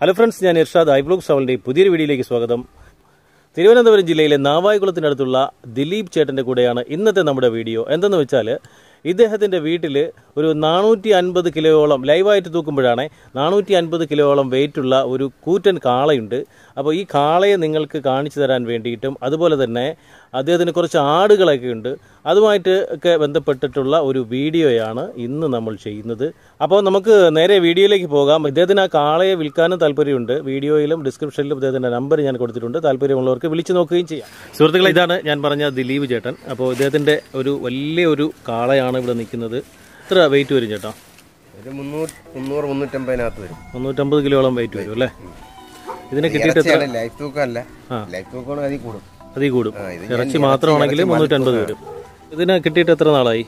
Hello friends ഞാൻ ഇർഷാദ്. ഐബ്ലോഗ് സെവലിന്റെ പുതിയൊരു വീഡിയോയിലേക്ക് സ്വാഗതം. തിരുവനന്തപുരം ജില്ലയിലെ നാവായിക്കുളത്തിനടുത്തുള്ള ദിലീപ് ചേട്ടന്റെ കൂടെയാണ് ഇന്നത്തെ നമ്മുടെ വീഡിയോ. എന്തെന്ന് വെച്ചാൽ ഇദ്ദേഹത്തിന്റെ വീട്ടിൽ ഒരു നാനൂറ്റി അൻപത് കിലോയോളം ലൈവായിട്ട് തൂക്കുമ്പോഴാണ് നാനൂറ്റി അൻപത് കിലോയോളം വെയിറ്റുള്ള ഒരു കൂറ്റൻ കാളയുണ്ട്. അപ്പോൾ ഈ കാളയെ നിങ്ങൾക്ക് കാണിച്ചു തരാൻ വേണ്ടിയിട്ടും അതുപോലെ തന്നെ അദ്ദേഹത്തിന് കുറച്ച് ആടുകളൊക്കെ ഉണ്ട്. അതുമായിട്ട് ഒക്കെ ബന്ധപ്പെട്ടിട്ടുള്ള ഒരു വീഡിയോയാണ് ഇന്ന് നമ്മൾ ചെയ്യുന്നത്. അപ്പോൾ നമുക്ക് നേരെ വീഡിയോയിലേക്ക് പോകാം. ഇദ്ദേഹത്തിന് ആ കാളയെ വിൽക്കാനും താല്പര്യമുണ്ട്. വീഡിയോയിലും ഡിസ്ക്രിപ്ഷനിലും ഇദ്ദേഹത്തിന്റെ നമ്പർ ഞാൻ കൊടുത്തിട്ടുണ്ട്. താല്പര്യമുള്ളവർക്ക് വിളിച്ചു നോക്കുകയും ചെയ്യാം. സുഹൃത്തുക്കളെ ഇതാണ് ഞാൻ പറഞ്ഞ ദിലീപ് ചേട്ടൻ. അപ്പോൾ ഇദ്ദേഹത്തിന്റെ ഒരു വലിയൊരു കാളയാണ് ഇവിടെ നിൽക്കുന്നത്. എത്ര വെയിറ്റ് വരും ചേട്ടാ? ഒരു മുന്നൂറ് മുന്നൂറ് മുന്നൂറ്റമ്പതിനകത്ത് വരും. മുന്നൂറ്റമ്പത് കിലോളം വെയിറ്റ് വരും അല്ലേ? ഇതിനെ കിട്ടിയിട്ട് ലൈഫ് തൂക്കമല്ല. ലൈഫ് തൂക്കമാണ് അതിൽ കൂടും. അതിൽ കൂടും. ഇറച്ചി മാത്രമാണെങ്കിൽ മുന്നൂറ്റമ്പത് വരും. ഇതിനെ കിട്ടിയിട്ട് എത്ര നാളായി?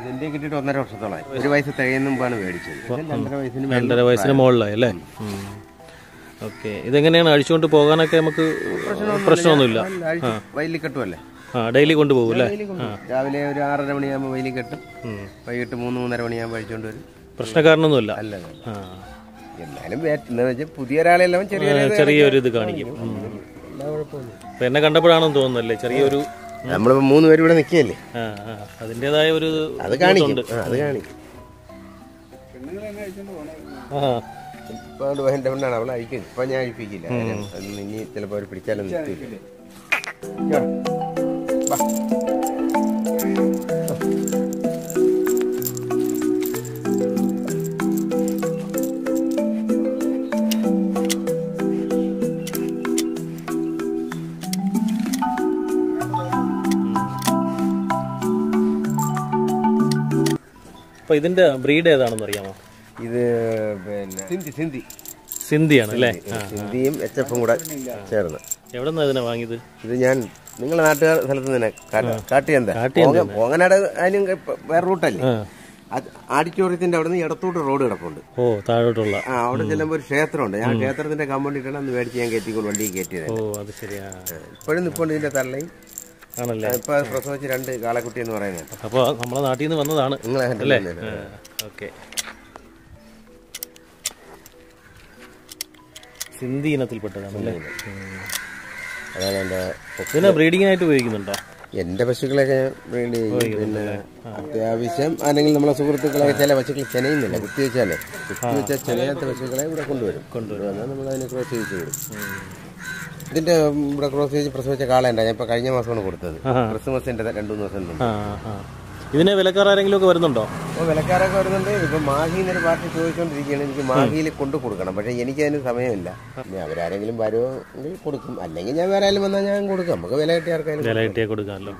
ഇതിന്റെ കിട്ടിയിട്ട് ഒന്നര വർഷത്തോളായി. ഒരു വയസ്സ് തികയുന്ന മുമ്പാണ് മേടിച്ചത്. രണ്ടര വയസ്സിന് മുകളിലായി അല്ലേ? ഓക്കെ. ഇതെങ്ങനെയാണ് അഴിച്ചുകൊണ്ട് പോകാനൊക്കെ നമുക്ക് പ്രശ്നമൊന്നുമില്ല. വയലിൽ കെട്ടുമല്ലേ ആ. ഡെയിലി കൊണ്ടുപോകും അല്ലേ? രാവിലെ ഒരു ആറര മണിയാകുമ്പോൾ വൈലി കെട്ടും വൈകിട്ട് മൂന്ന് മൂന്നര മണിയാകുമ്പോൾ അഴിച്ചുകൊണ്ട് വരും. പ്രശ്നക്കാരനൊന്നുമില്ല. അല്ല എന്നാലും പുതിയ ഒരാളെല്ലാം ചെറിയ ചെറിയൊരു ഇത് കാണിക്കും. എന്നെ കണ്ടപ്പോഴാണെന്ന് തോന്നുന്നല്ലേ ചെറിയൊരു നമ്മളിപ്പോ മൂന്ന് പേര് ഇവിടെ നിൽക്കുകയല്ലേ? ആ അതിന്റെതായ ഒരു അത് കാണിക്കും. അത് കാണിക്കും. ആ. ഇപ്പൊ എന്റെ പെണ്ണാണ്. അവളെ അഴിക്കും. ഇപ്പൊ ഞാൻ അഴിപ്പിക്കില്ല. ഇനി ചിലപ്പോ അവർ പിടിച്ചാലും നിർത്തില്ല അപ്പൊ ഇതിന്റെ ബ്രീഡ് ഏതാണെന്ന് അറിയാമോ? ഇത് പിന്നെ സിന്ധി സിന്ധി. സിന്ധിയാണ് അല്ലേ? സിന്ധിയും എച്ച് എഫും കൂടെ ചേർന്ന്. എവിടെ നിന്നാ ഇതിനെ വാങ്ങിയത്? ഇത് ഞാൻ നിങ്ങളെ നാട്ടുകാർ സ്ഥലത്ത് തന്നെ കാട്ടിയെന്താ പോങ്ങനാട് അതിനും വേറെ റൂട്ടല്ലേ? ആഡിറ്റോറിയത്തിന്റെ അവിടെ നിന്ന് ഇടത്തോട്ട് റോഡ് കിടപ്പുണ്ട്. ഓ താഴോട്ടുള്ള. ആ അവിടെ ചെല്ലുമ്പോൾ ഒരു ക്ഷേത്രമുണ്ട്. ഞാൻ ക്ഷേത്രത്തിന്റെ കമ്പൗണ്ടിട്ടാണ് അന്ന് മേടിച്ച് ഞാൻ കയറ്റിക്കൊണ്ട് വണ്ടി കയറ്റിയത്. ഓ അത് ശരിയാ. ഇപ്പോഴും നിൽപ്പുണ്ട് ഇതിന്റെ തള്ളയും. ആണല്ലേ? ഇപ്പൊ പ്രസവിച്ച് രണ്ട് കാളക്കുട്ടി എന്ന് പറയുന്നത്. അപ്പോൾ നമ്മളെ നാട്ടിൽ നിന്ന് വന്നതാണ്. അല്ലേ? ഓക്കെ. സിന്ധി ഇനത്തിൽപ്പെട്ടതാണ് അല്ലേ? അതാണ് എന്റെ ഇതിനെ ബ്രീഡിങ്ങിനായിട്ട് ഉപയോഗിക്കുന്നുണ്ടോ? എന്റെ പശുക്കളൊക്കെ ബ്രീഡ് ചെയ്യും. പിന്നെ അത്യാവശ്യം അല്ലെങ്കിൽ നമ്മളെ സുഹൃത്തുക്കളെ ചില പശുക്കൾ ചെനയുന്നില്ല. കുത്തിവെച്ചാലേ കുത്തിവെച്ചാൽ ചെനയാത്ത പശുക്കളെ ഇവിടെ കൊണ്ടുവരും. കൊണ്ടുവരും. നമ്മൾ അതിനെ ക്രോസ് ചെയ്ത് വിടും ഇതിന്റെ ഇവിടെ ക്രോസ് ചെയ്ത് പ്രസവിച്ച കാളേണ്ട. ഞാൻ ഇപ്പൊ കഴിഞ്ഞ മാസമാണ് കൊടുത്തത്. ക്രിസ്മസിന്റെ രണ്ടു ദിവസം ആ ഇതിനെ വിലക്കാർ ആരെങ്കിലും ഒക്കെ വരുന്നുണ്ടോ? അപ്പോൾ വിലക്കാരൊക്കെ വരുന്നുണ്ട്. ഇപ്പൊ മാഹിന്ന് ഒരു പാർട്ടി ചോദിച്ചുകൊണ്ടിരിക്കുകയാണ് എനിക്ക് മാഹിയിൽ കൊണ്ടു കൊടുക്കണം. പക്ഷെ എനിക്ക് അതിന് സമയമില്ല. ഇനി അവരാരെങ്കിലും വരുമെങ്കിൽ കൊടുക്കും. അല്ലെങ്കിൽ ഞാൻ വേറെ ആരും വന്നാൽ ഞാൻ കൊടുക്കും. നമുക്ക് വില കിട്ടിയ ആർക്കായാലും വില കിട്ടിയാൽ കൊടുക്കാമല്ലോ.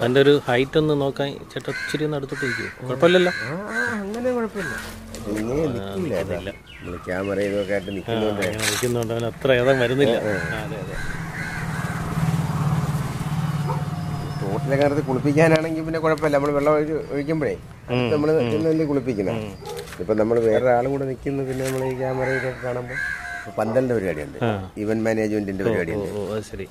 അതിന്റെ ഒരു ഹൈറ്റ് ഒന്ന് നോക്കാൻ ചേട്ടാ ഇച്ചിരി ഒന്ന് അടുത്തോട്ട് ഇരിക്കും. കുഴപ്പമില്ലല്ലോ? ആ, ആ, അങ്ങനെ കുഴപ്പമില്ല. നിൽക്കില്ല നമ്മൾ ക്യാമറ ഇതൊക്കെ ആയിട്ട് നിൽക്കുന്നുണ്ട് അങ്ങനെ നിൽക്കുന്നുണ്ട് അവൻ അത്ര ഏതാ വരുന്നില്ല. അതെ അതെ. തോട്ടിലെ കാലത്ത് കുളിപ്പിക്കാനാണെങ്കിൽ പിന്നെ കുഴപ്പമില്ല. നമ്മൾ വെള്ളം ഒഴിക്കുമ്പോഴേ നമ്മൾ ചെന്നല്ലേ കുളിപ്പിക്കുന്നത് ഇപ്പൊ നമ്മൾ വേറെ ആളും കൂടെ നിൽക്കുന്നു. പിന്നെ നമ്മൾ ഈ ക്യാമറയിലൊക്കെ കാണുമ്പോൾ പന്തലിന്റെ പരിപാടിയുണ്ട്. ഇവന്റ് മാനേജ്മെന്റിന്റെ പരിപാടിയുണ്ട്. ശരി.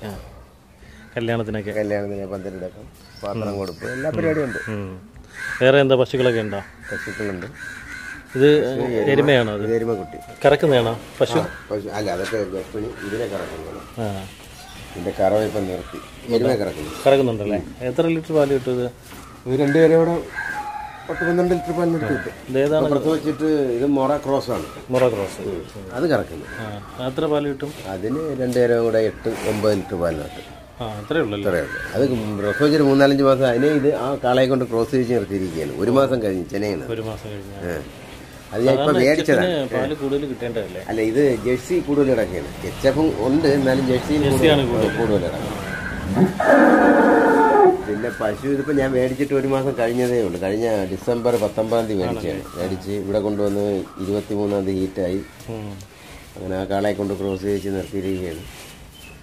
കല്യാണത്തിനൊക്കെ. കല്യാണത്തിന് പന്തലിടക്കം പാത്രം കൊടുപ്പ് എല്ലാ പരിപാടിയും ഉണ്ട്. വേറെ എന്താ പശുക്കളൊക്കെ ഉണ്ടോ? പശുക്കളുണ്ട്. ഇത് എരുമയാണോ ഇത് എരുമക്കുട്ടി കറക്കുന്നതാണോ? പശു? പശു അല്ല അതൊക്കെ ഗർഭിണി ഇതിനെ കറക്കുന്നതാണ്. ഇതിന്റെ കറവ ഇപ്പം നിർത്തി. എരുമ കറക്കുന്നു. കറക്കുന്നുണ്ടല്ലേ? എത്ര ലിറ്റർ പാൽ കിട്ടും ഇത്? ഇത് രണ്ടുപേരും കൂടെ പത്ത് പന്ത്രണ്ട് ലിറ്റർ നിർത്തി കിട്ടും ഇതേതാണ് പ്രസവിച്ചിട്ട് ഇത് മൊറ ക്രോസ് ആണ്. മൊറ ക്രോസ്. അത് കറക്കുന്നു. എത്ര പാൽ കിട്ടും? അതിന് രണ്ടുപേരും കൂടെ എട്ട് ഒമ്പത് ലിറ്റർ പാലിനകത്ത് കിട്ടും അത്രേ ഉള്ളൂ. അത് പ്രസവിച്ചിട്ട് മൂന്നാലഞ്ച് മാസം അതിനെ ഇത് ആ കാളയെ കൊണ്ട് ക്രോസ് ചെയ്ത് നിർത്തിയിരിക്കുകയാണ്. ഒരു മാസം കഴിഞ്ഞ് ചെന്നൈ ഒരു മാസം കഴിഞ്ഞാൽ ഏ. അത് ഞാൻ ഇപ്പൊ മേടിച്ചതാണ്. അല്ല ഇത് ജേഴ്സി കൂടുതൽ ഇടക്കാണ്. കെച്ചപ്പും ഉണ്ട് എന്നാലും ജേഴ്സിയും കൂടുതൽ കൂടുതൽ. പിന്നെ പശു ഇതിപ്പോ ഞാൻ മേടിച്ചിട്ട് ഒരു മാസം കഴിഞ്ഞതേ ഉള്ളൂ. കഴിഞ്ഞ ഡിസംബർ പത്തൊമ്പതാം തീയതി മേടിച്ചാണ് മേടിച്ച് ഇവിടെ കൊണ്ടുവന്ന് ഇരുപത്തി മൂന്നാം തീയതി ഹീറ്റായി അങ്ങനെ ആ കാളെ കൊണ്ട് ക്രോസ് ചെയ്ത് നിർത്തിയിരിക്കുകയാണ്.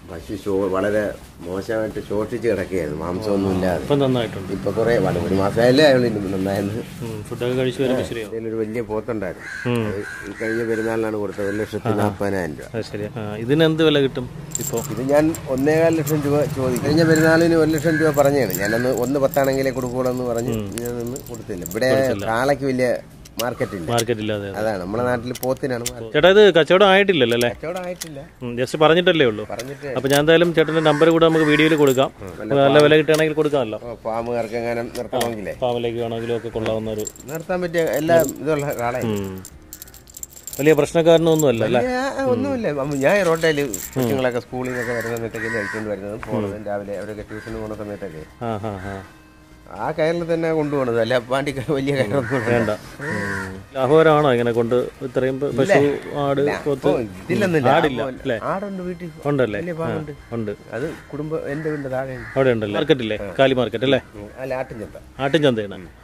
പശു വളരെ മോശമായിട്ട് ശോഷിച്ച് കിടക്കുകയായിരുന്നു. മാംസമൊന്നും ഇല്ലാതെ. ഇപ്പം നന്നായിട്ടുണ്ട്. ഇപ്പൊ കുറെ വളരെ ഒരു മാസമായാലേ അയാൾ നന്നായിരുന്നു ഒരു ഫുഡൊക്കെ കഴിച്ച് വരുമ്പോൾ ശരിയാവും അതിലൊരു വലിയ പോത്തുണ്ടായിരുന്നു. ഈ കഴിഞ്ഞ പെരുന്നാളിനാണ് കൊടുത്തത്. ഒരു ലക്ഷത്തി നാൽപ്പതിനായിരം രൂപ. അത് ശരി. ആ ഇതിന് വില കിട്ടും ഇപ്പൊ? ഇത് ഞാൻ ഒന്നേകാൽ ലക്ഷം രൂപ ചോദിക്കും. കഴിഞ്ഞ പെരുന്നാളിന് ഒരു ലക്ഷം രൂപ പറഞ്ഞാണ്. ഞാനന്ന് ഒന്ന് പത്താണെങ്കിലേ കൊടുക്കൂടെന്ന് എന്ന് പറഞ്ഞ് ഞാൻ നിന്ന് കൊടുത്തില്ല. ഇവിടെ കാളയ്ക്ക് വലിയ മാർക്കറ്റ് ഇല്ല മാർക്കറ്റ് ഇല്ലാതെ അതാണ് നമ്മുടെ നാട്ടിൽ പോത്തിനാണ് ചേട്ടാ ഇത് കച്ചവടം ആയിട്ടില്ലല്ലോ അല്ലേ? കച്ചവടം ആയിട്ടില്ല. ജസ്റ്റ് പറഞ്ഞിട്ടല്ലേ ഉള്ളൂ. പറഞ്ഞിട്ട് അപ്പൊ ഞാൻ എന്തായാലും ചേട്ടന്റെ നമ്പർ കൂടെ നമുക്ക് വീഡിയോയിൽ കൊടുക്കാം. നല്ല വില കിട്ടുകയാണെങ്കിൽ കൊടുക്കാമല്ലോ. ഓ, ഫാമുകാർക്ക് എങ്ങനെ നിർത്തണമെങ്കിലേ? ഫാമിലേക്ക് വേണമെങ്കിലും ഒക്കെ കൊള്ളാവുന്ന ഒരു നിർത്താൻ പറ്റിയ എല്ലാ ഇതുള്ള ആളെ വലിയ പ്രശ്നക്കാരനൊന്നും അല്ല? ഒന്നുമില്ല. ഞാൻ റോഡേൽ കൊച്ചുങ്ങളൊക്കെ സ്കൂളിൽ നിന്നൊക്കെ വരുന്ന സമയത്തൊക്കെ കഴിച്ചുകൊണ്ട് വരുന്നത് രാവിലെ അവരൊക്കെ ട്യൂഷന് പോകുന്ന സമയത്തൊക്കെ. ആ കയറിൽ തന്നെ കൊണ്ടുപോകണത് അല്ല പാണ്ടി വലിയ കയറൊന്നും വേണ്ട. ലാഭകരമാണോ ഇങ്ങനെ കൊണ്ട് ഇത്രയും പശു ആട് ആടില്ല ആടുണ്ട് വീട്ടിൽ. ഉണ്ടല്ലേ? ഉണ്ട്. അത് കുടുംബം താഴെ അവിടെ ഉണ്ടല്ലേ? മാർക്കറ്റില്ലേ? കാലി മാർക്കറ്റ് അല്ലേ? ചന്ത.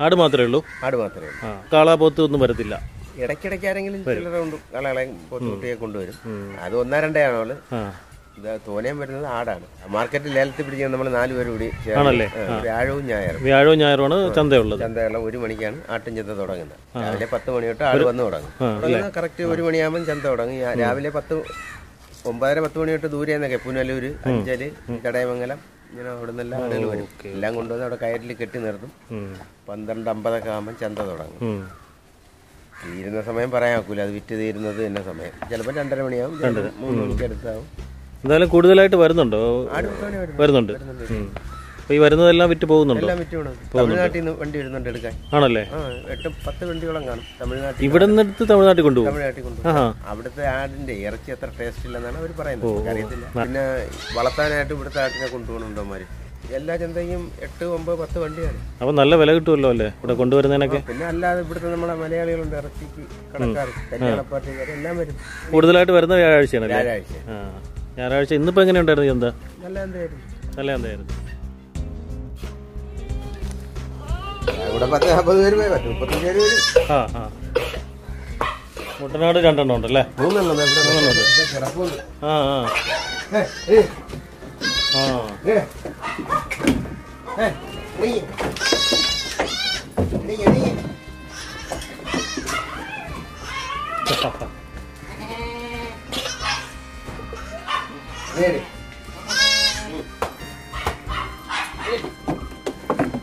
ആട് മാത്രമേ ഉള്ളൂ? ആട് മാത്രമേ ഉള്ളൂ. ആ കാള പോത്ത് ഒന്നും വരത്തില്ല. ഇടയ്ക്കിടയ്ക്ക് ആരെങ്കിലും ചിലരെ കൊണ്ട് കളകളെ പോത്തുകുട്ടിയെ കൊണ്ടുവരും. അത് ഒന്നാ രണ്ടേ ആണോ ഇത് തോനയും വരുന്നത് ആടാണ്. മാർക്കറ്റിൽ ലേലത്തിൽ പിടിക്കാൻ നമ്മൾ നാലുപേരും പേര് കൂടി ആണല്ലേ? വ്യാഴവും ഞായറും. വ്യാഴവും ഞായറുമാണ് ചന്തയുള്ളത്. ചന്തയുള്ള ഒരു മണിക്കാണ് ആട്ടും ചന്ത തുടങ്ങുന്നത്. രാവിലെ പത്ത് മണി തൊട്ട് ആട് വന്ന് തുടങ്ങും. കറക്റ്റ് ഒരു മണിയാകുമ്പോൾ ചന്ത തുടങ്ങും. രാവിലെ പത്ത് ഒമ്പതര പത്ത് മണി തൊട്ട് ദൂരെ എന്നൊക്കെ പുനലൂര് അഞ്ചൽ കടയമംഗലം ഇങ്ങനെ അവിടെ നിന്നെല്ലാം ആളുകൾ വരും. എല്ലാം കൊണ്ടുവന്ന് അവിടെ കയറ്റിൽ കെട്ടി നിർത്തും. പന്ത്രണ്ട് അമ്പതൊക്കെ ആകുമ്പോൾ ചന്ത തുടങ്ങും. തീരുന്ന സമയം പറയാൻ ഒക്കില്ല. അത് വിറ്റ് തീരുന്നത് എന്ന സമയം. ചിലപ്പോൾ രണ്ടര മണിയാവും മൂന്ന് മണിക്ക് അടുത്താവും. എന്തായാലും കൂടുതലായിട്ട് വരുന്നുണ്ടോ? വരുന്നുണ്ട്. അപ്പൊ ഈ വരുന്നതെല്ലാം വിറ്റ് പോകുന്നുണ്ടോ? തമിഴ്നാട്ടിൽ നിന്ന് വണ്ടി വരുന്നുണ്ട് എടുക്കാൻ. ആണല്ലേ? എട്ട് പത്ത് വണ്ടിയോളം കാണും. തമിഴ്നാട്ടിൽ ഇവിടെ നിന്നെടുത്ത് തമിഴ്നാട്ടിൽ കൊണ്ടുപോകും? തമിഴ്നാട്ടിൽ കൊണ്ടു അവിടുത്തെ ആടിന്റെ ഇറച്ചി അത്ര ടേസ്റ്റ് ഇല്ലെന്നാണ് അവർ പറയുന്നത്. എനിക്കറിയത്തില്ല. പിന്നെ വളർത്താനായിട്ട് ഇവിടുത്തെ ആട്ടിനെ കൊണ്ടുപോകണുണ്ടോമാര് എല്ലാ ചന്തയും എട്ട് ഒമ്പത് പത്ത് വണ്ടിയാണ്. അപ്പൊ നല്ല വില കിട്ടുമല്ലോ അല്ലേ? ഇവിടെ കൊണ്ടുവരുന്നതിനൊക്കെ? പിന്നെ അല്ലാതെ ഇവിടുത്തെ നമ്മളെ മലയാളികളുണ്ട് ഇറച്ചിക്ക് കടക്കാർ കല്യാണപ്പാട്ടുകാർ എല്ലാം വരും. കൂടുതലായിട്ട് വരുന്ന വ്യാഴാഴ്ചയാണ് വ്യാഴാഴ്ച. ഞായറാഴ്ച ഇന്നിപ്പോ എങ്ങനെ ഉണ്ടായിരുന്നു എന്താ? നല്ല എന്തായിരുന്നു? ആ ആ. മുട്ടനാട് രണ്ടെണ്ണം ഉണ്ടല്ലേ മൂന്നെണ്ണം ആ.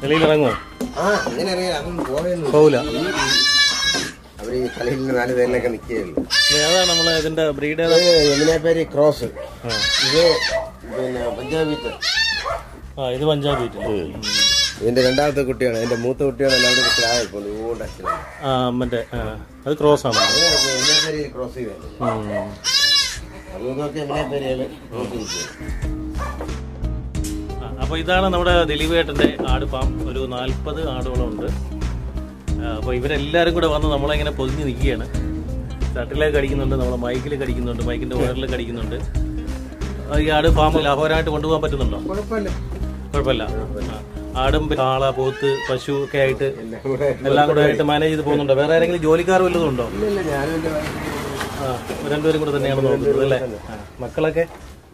വെളിയിൽ ഇറങ്ങുമോ പോവില്ല അവർ കളിയിൽ നാല് പേരിലൊക്കെ നിൽക്കുകയുള്ളൂ ഏതാ നമ്മളെ ഇതിന്റെ ബ്രീഡ് യമുനാപ്പേരി ക്രോസ് ഇത് പിന്നെ പഞ്ചാബീറ്റ് ആ ഇത് പഞ്ചാബീറ്റ് ഇതിന്റെ രണ്ടാമത്തെ കുട്ടിയാണ്. എന്റെ മൂത്ത കുട്ടിയാണ്. എല്ലാവരും ക്ലാവ് ഇപ്പോൾ ഊണ്ട അച്ഛനാണ്. ആ മറ്റേ അത് ക്രോസ് ആണ്. ക്രോസ് ചെയ്തത് ഉം. അത് നോക്കി യമുനാപ്പേരിയാണ് നോക്കിയിരിക്കുന്നത് അപ്പൊ ഇതാണ് നമ്മുടെ ദിലീപ് ഏട്ടന്റെ ആട് ഫാം. ഒരു നാൽപ്പത് ആടുകളും ഉണ്ട് ആ, അപ്പൊ ഇവരെല്ലാരും കൂടെ വന്ന് നമ്മളിങ്ങനെ പൊതിഞ്ഞ് നിൽക്കുകയാണ്. ചട്ടിലേക്ക് കടിക്കുന്നുണ്ട് നമ്മളെ മൈക്കിൽ കടിക്കുന്നുണ്ട് മൈക്കിന്റെ വയറിൽ കടിക്കുന്നുണ്ട് ഈ ആട് ഫാം ലാഭകരമായിട്ട് കൊണ്ടുപോകാൻ പറ്റുന്നുണ്ടോ? കുഴപ്പമില്ല. കുഴപ്പമില്ല. ആടും കാള പോത്ത് പശു ഒക്കെ ആയിട്ട് എല്ലാം കൂടെ എല്ലാം കൂടെ ആയിട്ട് മാനേജ് ചെയ്ത് പോകുന്നുണ്ടോ? വേറെ ആരെങ്കിലും ജോലിക്കാർ വല്ലതും ഉണ്ടോ? രണ്ടുപേരും കൂടെ തന്നെയാണ് നോക്കുന്നത് അല്ലേ? മക്കളൊക്കെ?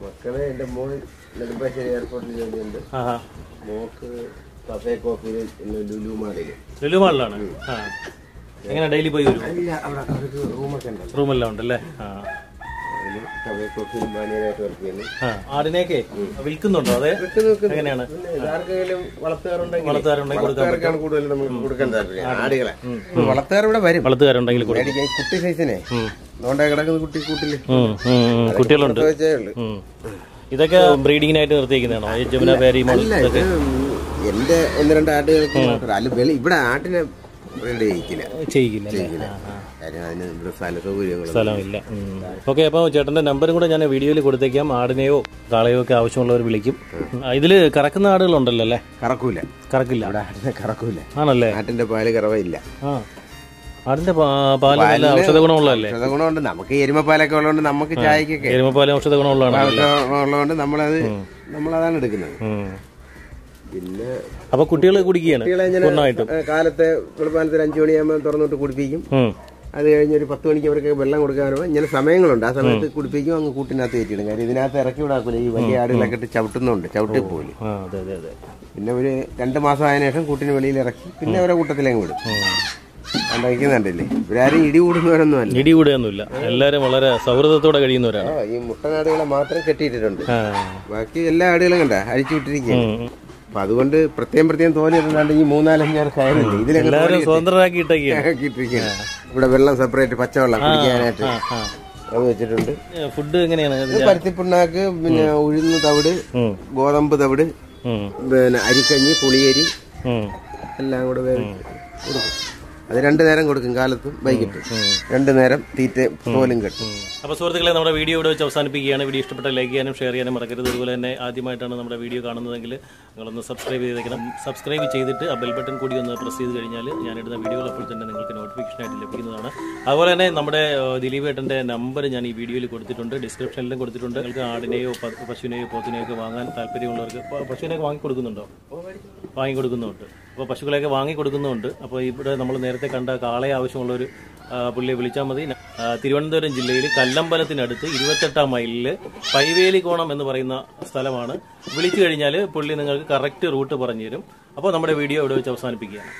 മക്കളെ എന്റെ മോൻ നെടുമ്പാശ്ശേരി എയർപോർട്ടിൽ ജോലിയുണ്ട് മോക്ക് കഫേ കോഫിയിൽ ലുലു മാളിൽ. ലുലുമാളിലാണ് ആ. എങ്ങനെ ഡെയിലി പോയി വരും റൂമൊക്കെ റൂമെല്ലാം ഉണ്ടല്ലേ? ആ. വർക്ക് ചെയ്യുന്നു. ആടിനെയൊക്കെ വിൽക്കുന്നുണ്ടോ? അതെ. എങ്ങനെയാണ്? പിന്നെ ഇതാർക്കെങ്കിലും വളർത്തുകാരുണ്ടെങ്കിൽ വളർത്തുകാർക്കാണ് കൂടുതൽ നമുക്ക് കൊടുക്കാൻ താല്പര്യം. ആടുകളെ. വളർത്തുകാർ ഇവിടെ വരും. വളർത്തുകാരുണ്ടെങ്കിൽ കുട്ടി സൈസിനെ. നോണ്ട കിടക്കുന്ന കുട്ടി കൂട്ടിൽ. കുട്ടികളുണ്ട്. ഇതൊക്കെ ബ്രീഡിങ്ങിനായിട്ട് നിർത്തിയിരിക്കുന്നതാണോ? ജമുന പേരി എന്റെ ഒന്ന് രണ്ട് ആട്ടുകൾക്ക് മാത്രം. അല്ല ഇവിടെ ആട്ടിനെ ചെയ്യിക്കില്ല. ചെയ്യിക്കില്ല അല്ലേ? ചെയ്യില്ല കാര്യം അതിന് ഇവിടെ സ്ഥല സൗകര്യങ്ങളും സ്ഥലമില്ല ഓക്കെ അപ്പോൾ ചേട്ടന്റെ നമ്പറും കൂടെ ഞാൻ വീഡിയോയിൽ കൊടുത്തേക്കാം. ആടിനെയോ കാളയോ ഒക്കെ ആവശ്യമുള്ളവർ വിളിക്കും. ഇതിൽ കറക്കുന്ന ആടുകളുണ്ടല്ലോ അല്ലേ? കറക്കൂല. കറക്കില്ല. ഇവിടെ കറക്കൂല. ആണല്ലേ? ആട്ടിന്റെ പാൽ കറവയില്ല. ആ. ആടിന്റെ പാൽ നല്ല ഔഷധ ഗുണമുള്ളതല്ലേ? ഔഷധ ഗുണമുണ്ട്. നമുക്ക് എരുമപ്പാലൊക്കെ ഉള്ളതുകൊണ്ട് നമുക്ക് ചായക്കൊക്കെ എരുമപ്പാൽ ഔഷധ ഗുണമുള്ളതാണ് ഉള്ളതുകൊണ്ട് നമ്മളത് നമ്മളതാണ് എടുക്കുന്നത്. പിന്നെ അപ്പൊ കുട്ടികൾ കുടിക്കുകയാണ് കാലത്തെ വെളുപ്പാനത്തിൽ അഞ്ചു മണിയാകുമ്പോൾ തുറന്നിട്ട് കുടിപ്പിക്കും. അത് കഴിഞ്ഞ് ഒരു പത്ത് മണിക്ക് അവർക്ക് വെള്ളം കൊടുക്കാനോ ഇങ്ങനെ സമയങ്ങളുണ്ട്. ആ സമയത്ത് കുടിപ്പിക്കും അങ്ങ് കൂട്ടിനകത്ത് കയറ്റിയിടും. കാര്യം ഇതിനകത്ത് ഇറക്കി വിടാക്കൂല. ഈ വലിയ ആടുകളൊക്കെ ഇട്ട് ചവിട്ടുന്നുണ്ട് ചവിട്ടി പോലും പിന്നെ ഒരു രണ്ട് മാസം ആയതിനു ശേഷം കൂട്ടിന് വെളിയിൽ ഇറക്കി. പിന്നെ അവരെ കൂട്ടത്തിലേക്ക് വിടും. ഉണ്ടാക്കുന്നുണ്ടല്ലേ ഇവരാരും ഇടി കൂടുന്നവരൊന്നും അല്ല ഇടി കൂടെയൊന്നുമില്ല എല്ലാരും വളരെ സൗഹൃദത്തോടെ കഴിയുന്നവരാണ്. ഈ മുട്ടനാടുകളെ മാത്രം കെട്ടിയിട്ടിട്ടുണ്ട്. ബാക്കി എല്ലാ ആടുകളും കണ്ട അഴിച്ചു വിട്ടിരിക്കുകയാണ്. അപ്പൊ അതുകൊണ്ട് പ്രത്യേകം പ്രത്യേകം തോന്നിയിട്ടുണ്ടാണ്ട് ഈ മൂന്നാലഞ്ചാറ് കയറില്ല ഇതിലെല്ലാവരും ഇട്ടൊക്കെയാണ് ഇവിടെ വെള്ളം സെപ്പറേറ്റ് പച്ചവെള്ളം കുടിക്കാനായിട്ട് അത് വെച്ചിട്ടുണ്ട്. ഫുഡ് എങ്ങനെയാണ്? പരുത്തിപ്പിണ്ണാക്ക് പിന്നെ ഉഴുന്ന് തവിട് ഗോതമ്പ് തവിട് പിന്നെ അരിക്കഞ്ഞി പുളിയരി. എല്ലാം കൂടെ കൊടുക്കും. അത് രണ്ടു നേരം കൊടുക്കും കാലത്തും വൈകിട്ടും. രണ്ടു നേരം തീറ്റ തോലും കെട്ടും. അപ്പോൾ സുഹൃത്തുക്കളെ നമ്മുടെ വീഡിയോ ഇവിടെ വെച്ച് അവസാനിപ്പിക്കുകയാണ്. വീഡിയോ ഇഷ്ടപ്പെട്ട ലൈക്ക് ചെയ്യാനും ഷെയർ ചെയ്യാനും മറക്കരുത്. അതുപോലെ തന്നെ ആദ്യമായിട്ടാണ് നമ്മുടെ വീഡിയോ കാണുന്നതെങ്കിൽ നിങ്ങളൊന്ന് സബ്സ്ക്രൈബ് ചെയ്തേക്കണം. സബ്സ്ക്രൈബ് ചെയ്തിട്ട് ആ ബെൽ ബട്ടൺ കൂടി ഒന്ന് പ്രസ് ചെയ്ത് കഴിഞ്ഞാൽ ഞാനിടുന്ന വീഡിയോകൾ അപ്പോൾ തന്നെ നിങ്ങൾക്ക് നോട്ടിഫിക്കേഷനായിട്ട് ലഭിക്കുന്നതാണ്. അതുപോലെ തന്നെ നമ്മുടെ ദിലീപ് ഏട്ടന്റെ നമ്പർ ഞാൻ ഈ വീഡിയോയിൽ കൊടുത്തിട്ടുണ്ട്. ഡിസ്ക്രിപ്ഷനിലും കൊടുത്തിട്ടുണ്ട്. നിങ്ങൾക്ക് ആടിനെയോ പശുവിനെയോ പോത്തിനെയോ ഒക്കെ വാങ്ങാൻ താല്പര്യമുള്ളവർക്ക് പശുവിനെയൊക്കെ വാങ്ങി കൊടുക്കുന്നുണ്ടോ? അപ്പോൾ പശുക്കളെയൊക്കെ വാങ്ങി കൊടുക്കുന്നുണ്ട്. അപ്പോൾ ഇവിടെ നമ്മൾ നേരത്തെ കണ്ട കാളയെ ആവശ്യമുള്ളൊരു പുള്ളിയെ വിളിച്ചാൽ മതി. തിരുവനന്തപുരം ജില്ലയിൽ കല്ലമ്പലത്തിനടുത്ത് ഇരുപത്തെട്ടാം മൈലിൽ പൈവേലിക്കോണം എന്ന് പറയുന്ന സ്ഥലമാണ്. വിളിച്ചു കഴിഞ്ഞാൽ പുള്ളി നിങ്ങൾക്ക് കറക്റ്റ് റൂട്ട് പറഞ്ഞു തരും. അപ്പോൾ നമ്മുടെ വീഡിയോ ഇവിടെ വെച്ച് അവസാനിപ്പിക്കുകയാണ്.